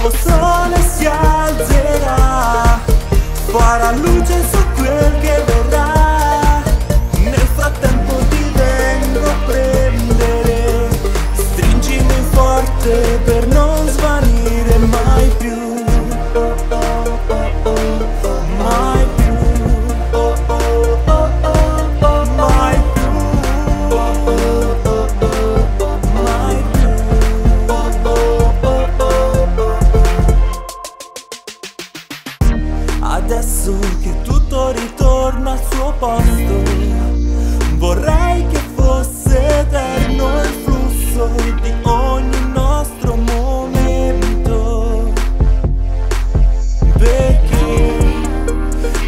nuovo sole si alzerà, farà luce su quel che verrà. Adesso che tutto ritorna al suo posto, vorrei che fosse eterno il flusso di ogni nostro momento. Perché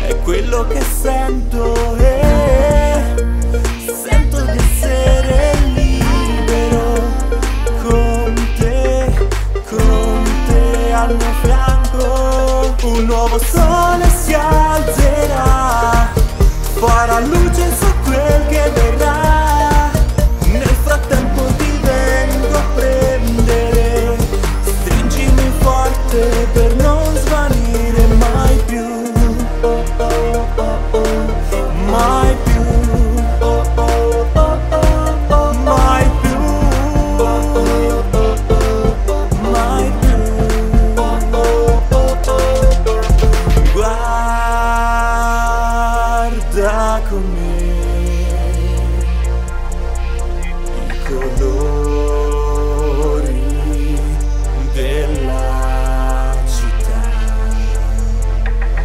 è quello che sento e sento di essere libero con te, con te al mio fianco. Un nuovo sole si alzerà, farà luce su quel che verrà. Guarda come i colori della città.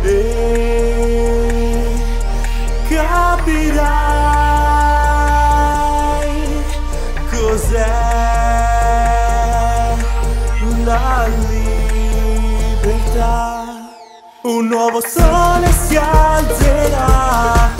E capirai cos'è la libertà. Un nuovo sole si alzerà,